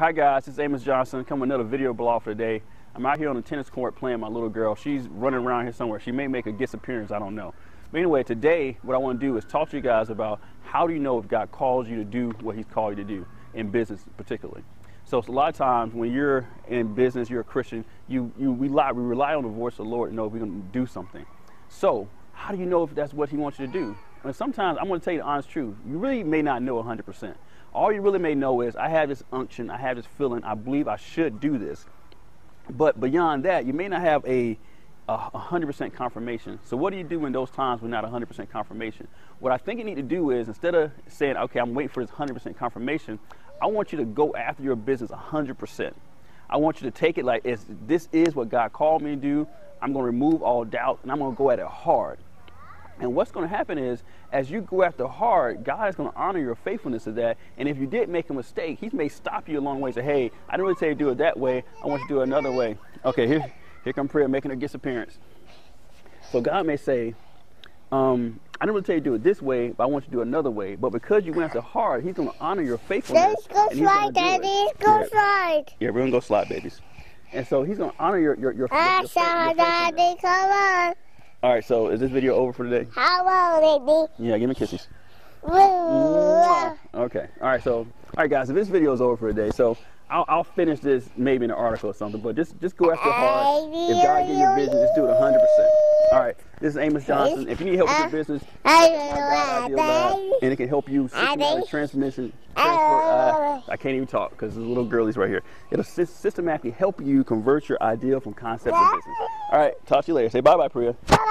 Hi guys, it's Amos Johnson coming with another video blog for today. I'm out here on the tennis court playing my little girl. She's running around here somewhere. She may make a guest appearance, I don't know. But anyway, today what I want to do is talk to you guys about how do you know if God calls you to do what he's called you to do, in business particularly. So a lot of times when you're in business, you're a Christian, you, you we, rely, we rely on the voice of the Lord to know if we're going to do something. So how do you know if that's what he wants you to do? And sometimes I'm going to tell you the honest truth. You really may not know 100%. All you really may know is I have this unction, I have this feeling, I believe I should do this. But beyond that, you may not have a a 100% confirmation. So what do you do in those times when not 100% confirmation? What I think you need to do is instead of saying, okay, I'm waiting for this 100% confirmation, I want you to go after your business 100%. I want you to take it like this is what God called me to do. I'm going to remove all doubt and I'm going to go at it hard. And what's going to happen is, as you go after hard, God is going to honor your faithfulness to that. And if you did make a mistake, He may stop you a long way and say, hey, I didn't really say to do it that way. I want you to do it another way. Okay, here, here come prayer making her disappearance. So God may say, um, I didn't really tell you to do it this way, but I want you to do it another way. But because you went after hard, He's going to honor your faithfulness. Let's go slide, Daddy. Let's go yeah. slide. Yeah, we're going to go slide, babies. And so He's going to honor your your your. Ah, your, your, your Daddy, come on. All right, so is this video over for today? Hello, baby. Yeah, give me kisses. Okay. All right. So, all right, guys. If this video is over for today, so I'll, I'll finish this maybe in an article or something. But just just go after hard. If God gives you a vision, just do it 100 percent. All right. This is Amos Johnson. If you need help with your business, and it can help you systematic transmission. Transfer, uh, I can't even talk because there's little girlies right here. It'll systematically help you convert your idea from concept to business. All right. Talk to you later. Say bye bye, Priya. Bye bye.